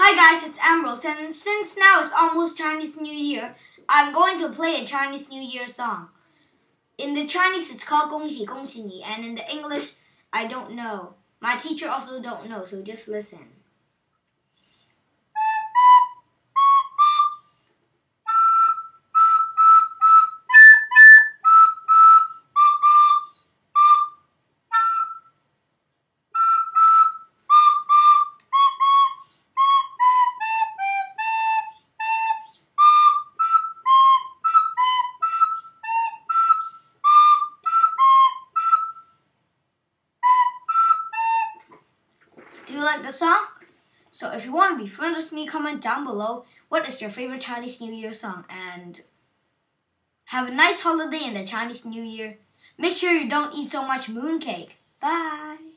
Hi guys, it's Ambrose, and since now it's almost Chinese New Year, I'm going to play a Chinese New Year song. In the Chinese, it's called 恭喜恭喜你, and in the English, I don't know. My teacher also don't know, so just listen. Do you like the song? So if you want to be friends with me, comment down below what is your favorite Chinese New Year song and have a nice holiday in the Chinese New Year. Make sure you don't eat so much mooncake. Bye.